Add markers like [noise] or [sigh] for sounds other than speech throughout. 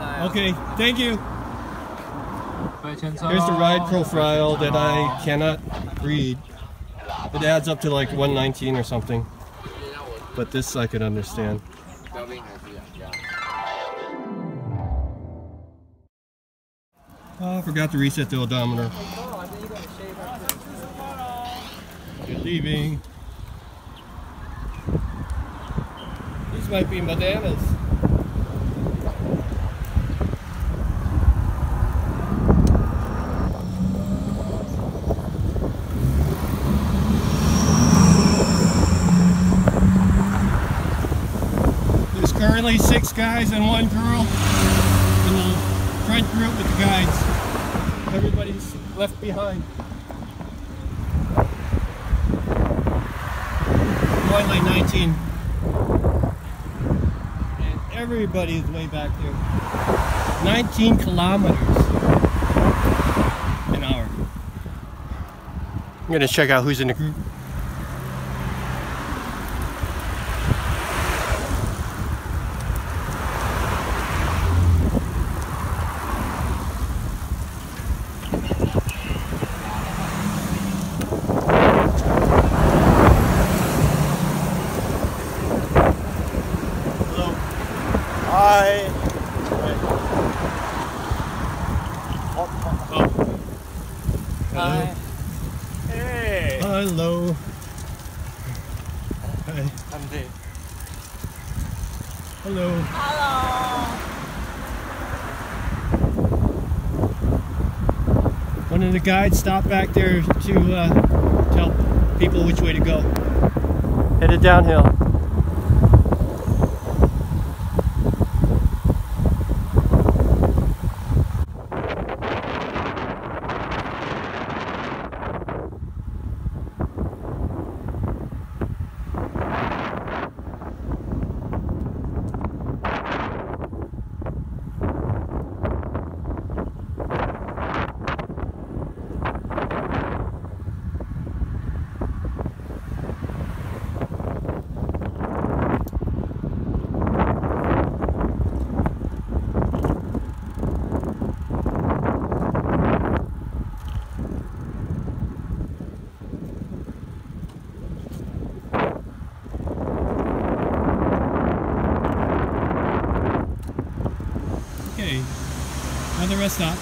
Okay, thank you. Here's the ride profile that I cannot read. It adds up to like 119 or something. But this I can understand. Oh, I forgot to reset the odometer. You're leaving. These might be bananas. Currently six guys and one girl in the front group with the guides. Everybody's left behind. Going 19. And everybody's way back there. 19 kilometers an hour. I'm gonna check out who's in the group. Guides stopped back there to uh, tell people which way to go. Headed downhill. Okay, another rest stop.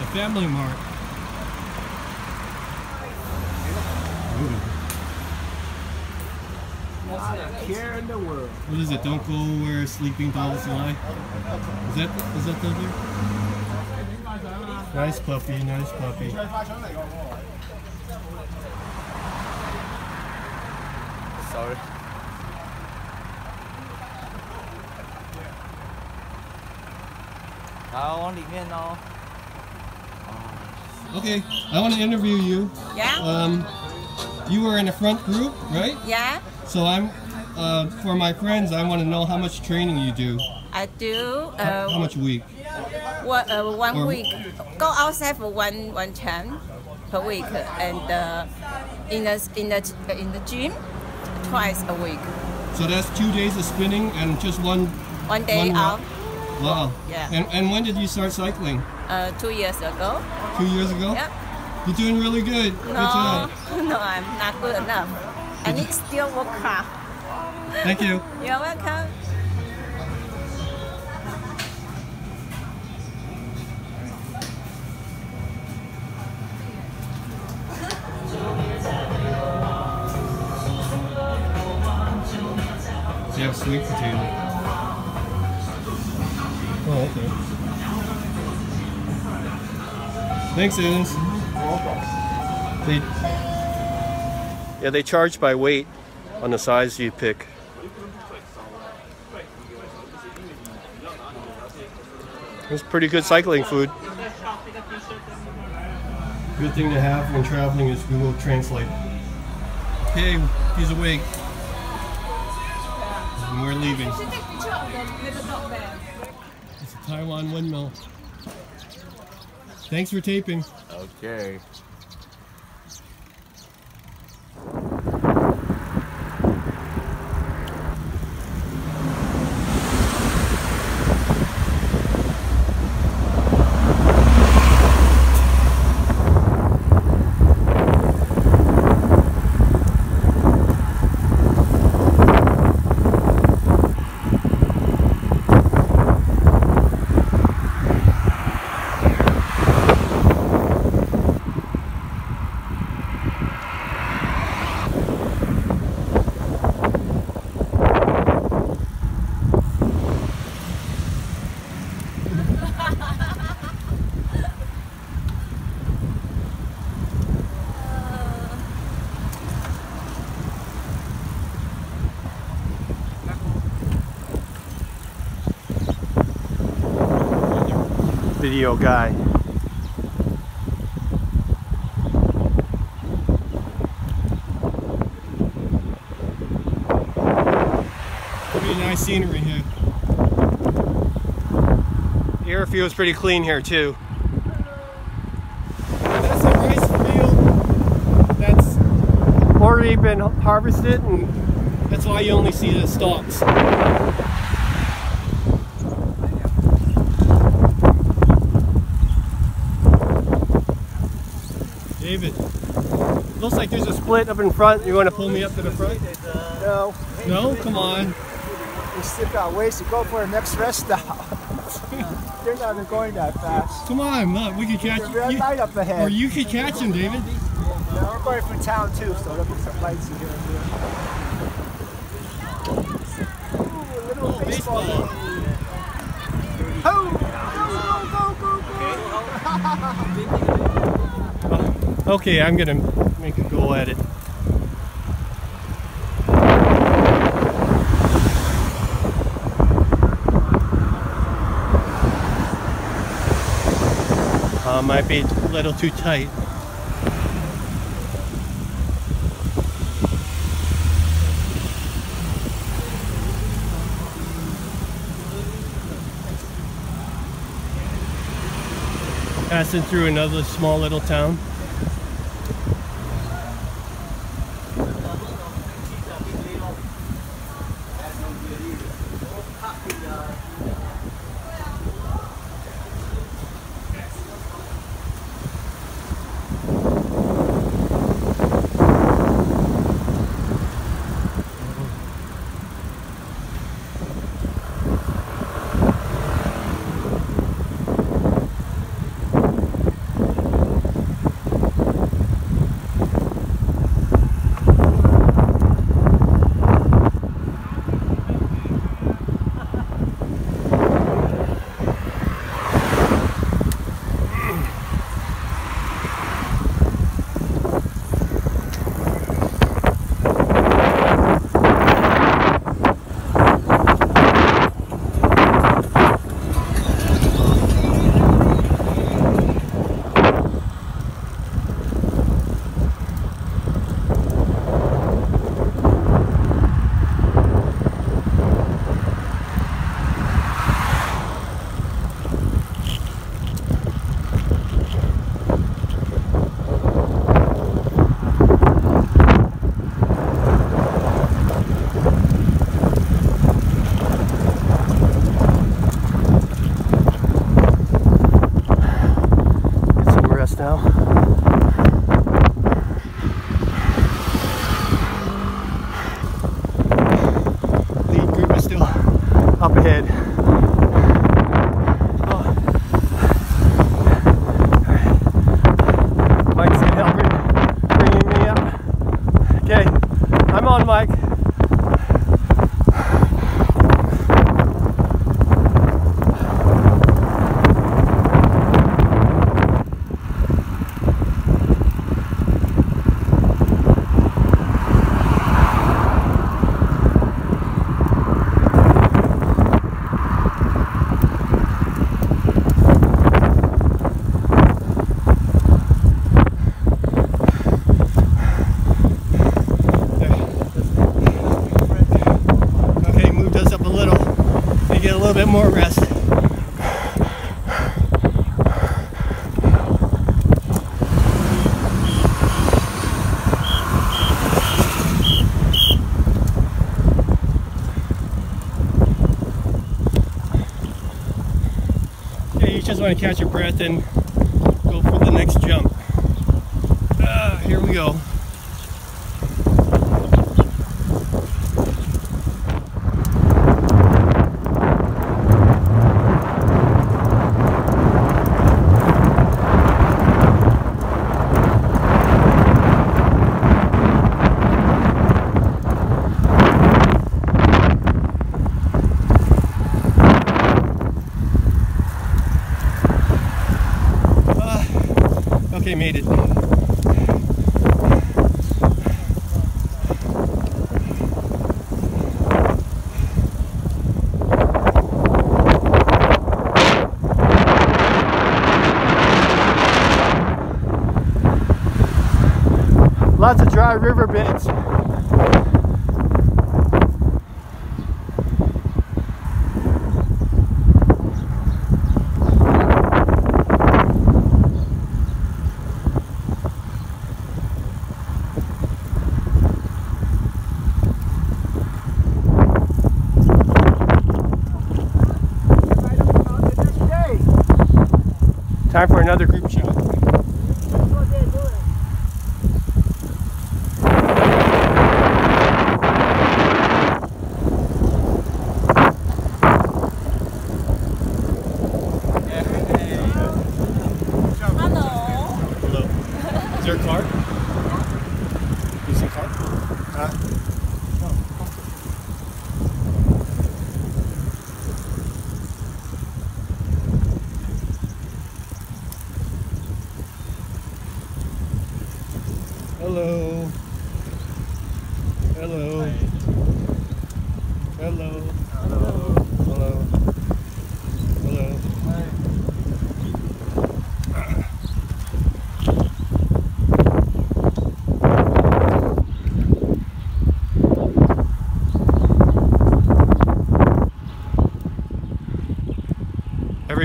The Family Mart. Care in the world. What is it? Don't go where sleeping dogs lie. Is that is that the there? Nice puppy, nice puppy. Sorry. Okay, I want to interview you. Yeah, Um, you were in the front group, right? yeah, So I'm, uh, for my friends, I want to know how much training you do. I do. How, how Uh, much a week? one, uh, one Or- week. Go outside for one one time per week, and uh, in the in the in the gym twice a week. So that's two days of spinning and just one. One day One off. Wow. Yeah. And and when did you start cycling? Uh, two years ago. Two years ago. Yep. You're doing really good. Good No, job. [laughs] no, I'm not good enough. I need still work hard. Thank you. [laughs] You're welcome. You have sweet potato. Okay. Thanks, Dennis. They, yeah, they charge by weight on the size you pick. It's pretty good cycling food. Good thing to have when traveling is Google Translate. Okay, he's awake. And we're leaving. Taiwan windmill. Thanks for taping. Okay. Video guy. Pretty nice scenery here. The air feels pretty clean here too. That's a rice field that's already been harvested and that's why you only see the stalks. David, looks like there's a split up in front. You want to pull me up to the front? No, No? Come on. we still got ways to go for the next rest stop. [laughs] They're not even going that fast. Come on, look, we can catch They're red you. light up ahead. Or you could catch him, David. No, we're going from town too, so there'll be some lights here and there. Ooh, a little Oh, baseball. baseball. Oh, go, go, go, go. [laughs] Okay, I'm gonna make a go at it. Uh, might be a little too tight. Passing through another small little town. Yeah. More rest. Yeah, you just want to catch your breath and go for the next jump. Ah, here we go. Ah, okay, made it. Lots of dry river beds. Time for another group shot. Is there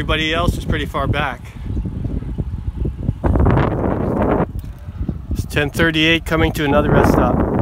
Everybody else is pretty far back. It's 1038 coming to another rest stop.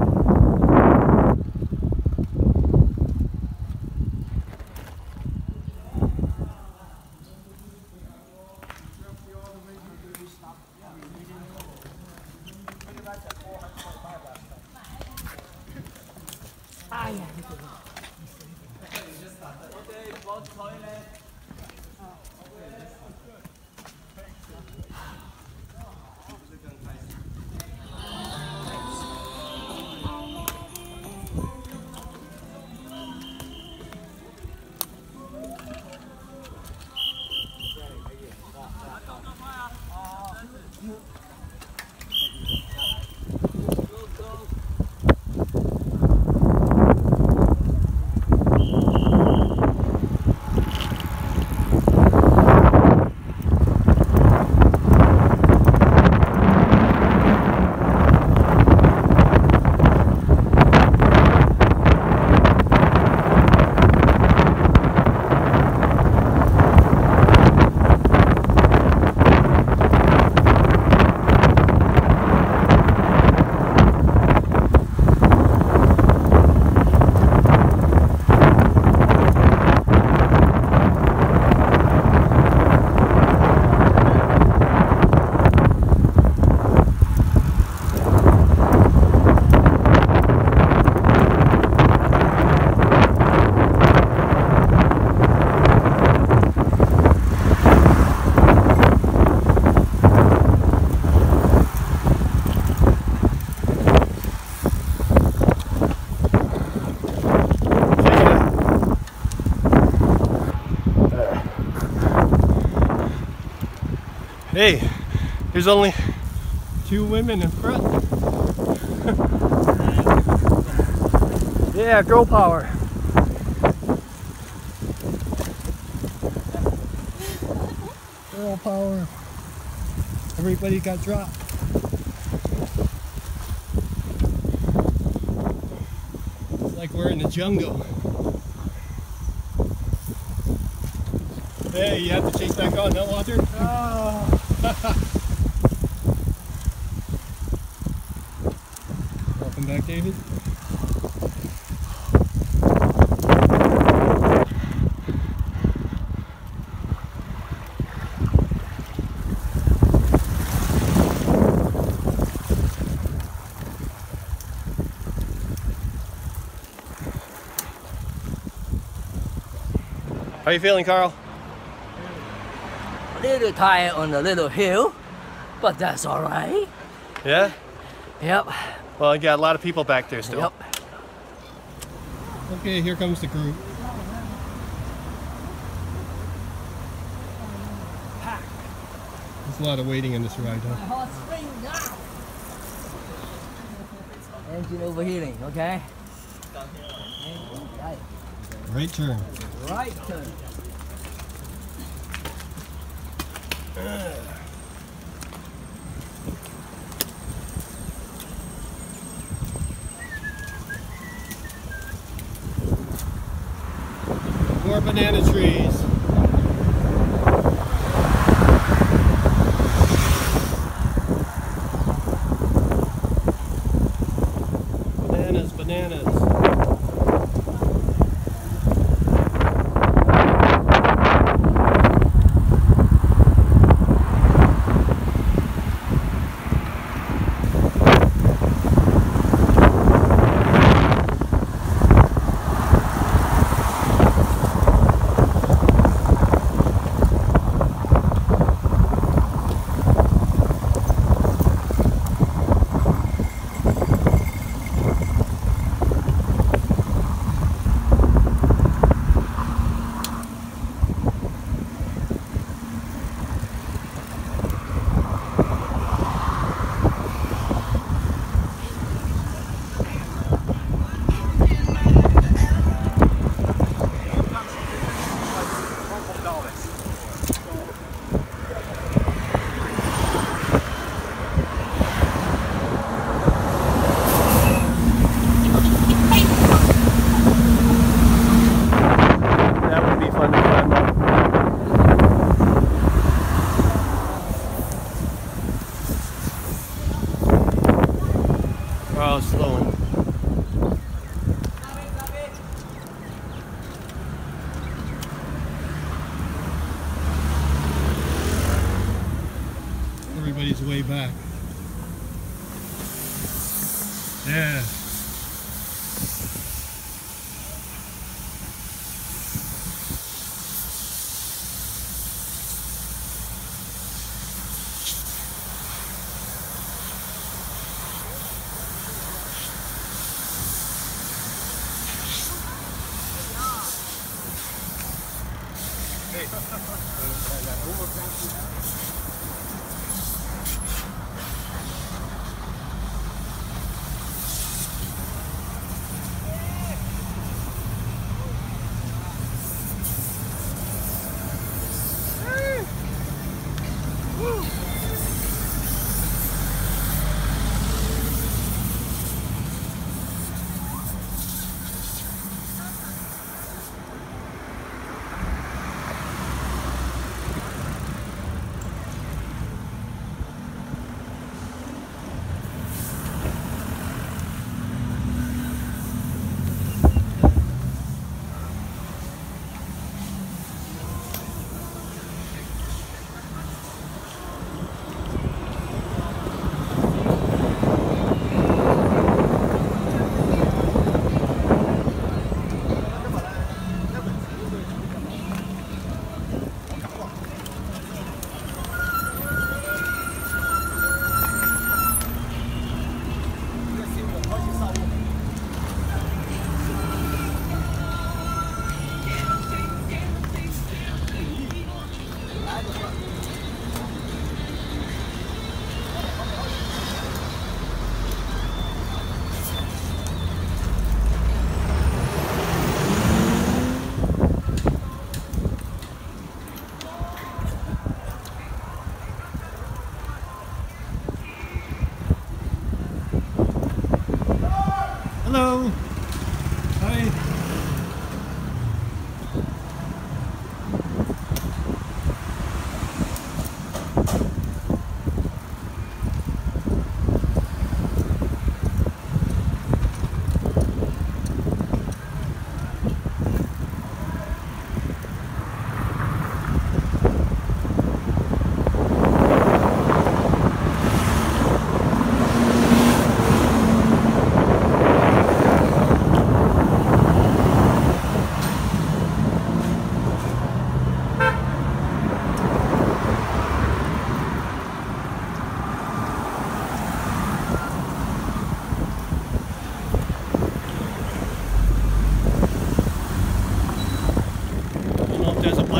There's only two women in front. [laughs] Yeah, girl power. Girl power. Everybody got dropped. It's like we're in the jungle. Hey, you have to chase back on, no Walter? Welcome [laughs] [laughs] back, David. How you feeling, Carl? A little tired on the little hill, but that's all right. Yeah? Yep. Well, you got a lot of people back there still. Yep. Okay, here comes the group. There's a lot of waiting in this ride, huh? Engine overheating, okay? Right turn. Right turn. More banana trees.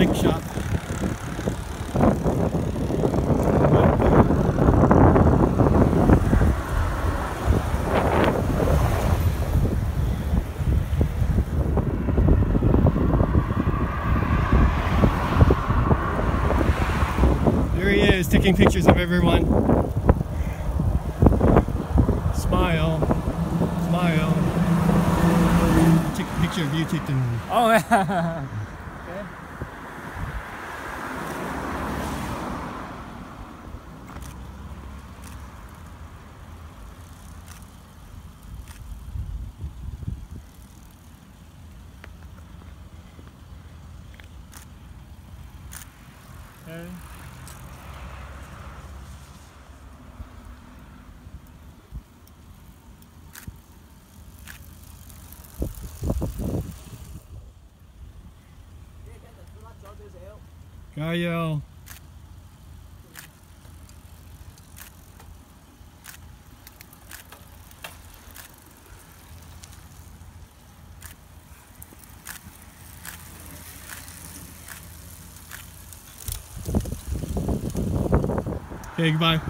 Bike shop. There he is, taking pictures of everyone. Smile. Smile. Take a picture of you, them. Oh, [laughs] yeah. Okay. Okay, goodbye.